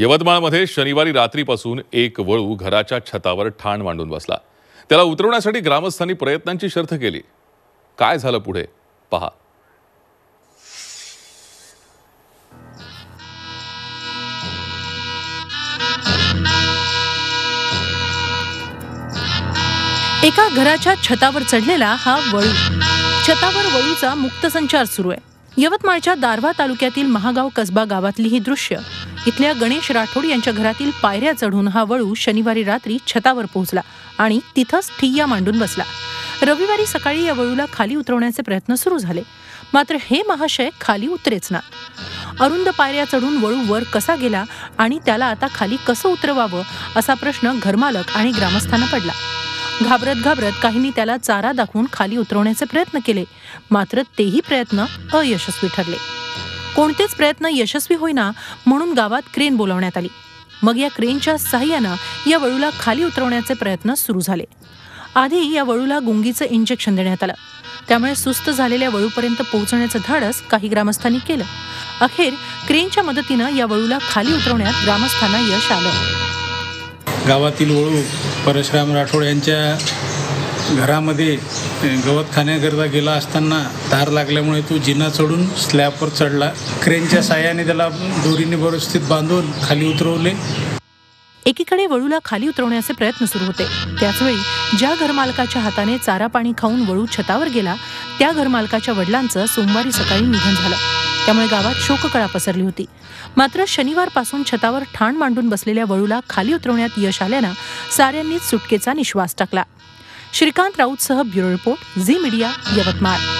यवतमाळमध्ये शनिवारी रात्रीपासून एक वळू घराच्या छतावर ठाण मांडून बसला. त्याला उतरवण्यासाठी ग्रामस्थांनी प्रयत्नांची शर्थ केली. काय झालं पुढे? पहा. एका घराच्या छतावर चढलेला हा वळू. छतावर वळूचा मुक्त संचार सुरू आहे. यवतमाळच्या दारव्हा तालुक्यातील महागाव कसबा गावातली ही दृश्य. इथल्या गणेश राठोड यांच्या घरातील पायऱ्या चढून हा वळू शनिवारी रात्री छतावर पोहोचला आणि तिथंच ठिय्या मांडून बसला. रविवारी सकाळी या वळूला खाली उतरवण्याचे प्रयत्न सुरू झाले. मात्र हे महाशय खाली उतरेच ना अरुंद पायऱ्या चढून वळू वर कसा गेला आणि त्याला आता खाली कसं उतरवावं असा प्रश्न घरमालक आणि ग्रामस्थांना पडला. घाबरत घाबरत काहींनी त्याला चारा दाखवून खाली उतरवण्याचे प्रयत्न केले. मात्र तेही प्रयत्न अयशस्वी ठरले. कोणतेच प्रयत्न यशस्वी होईना म्हणून गावात क्रेन बोलावण्यात आली. मग या क्रेनच्या सहाय्यानं या वळूला खाली उतरवण्याचे प्रयत्न सुरू झाले. आधी या वळूला गुंगीचं इंजेक्शन देण्यात आलं. त्यामुळे सुस्त झालेल्या वळूपर्यंत पोहोचण्याचं धाडस काही ग्रामस्थांनी केलं. अखेर क्रेनच्या मदतीनं या वळूला खाली उतरवण्यात ग्रामस्थांना यश आलं. गावातील वळू परशुराम राठोड यांच्या घरामध्ये गवत खाण्याकरता गेला असताना धार लागल्यामुळे तो जिना चढून स्लॅबवर चढला. क्रेनच्या साह्याने त्याला दोरीने व्यवस्थित बांधून खाली उतरवले. एकीकडे वळूला खाली उतरवण्याचे प्रयत्न सुरू होते. त्याचवेळी ज्या घरमालकाच्या हाताने चारा पाणी खाऊन वळू छतावर गेला त्या घरमालकाच्या वडिलांचं सोमवारी सकाळी निधन झालं. त्यामुळे गावात शोककळा पसरली होती. मात्र शनिवारपासून छतावर ठाण मांडून बसलेल्या वळूला खाली उतरवण्यात यश आल्यानं साऱ्यांनीच सुटकेचा निश्वास टाकला. Shrikant राऊतसह bureau report Zee media Yavatmal.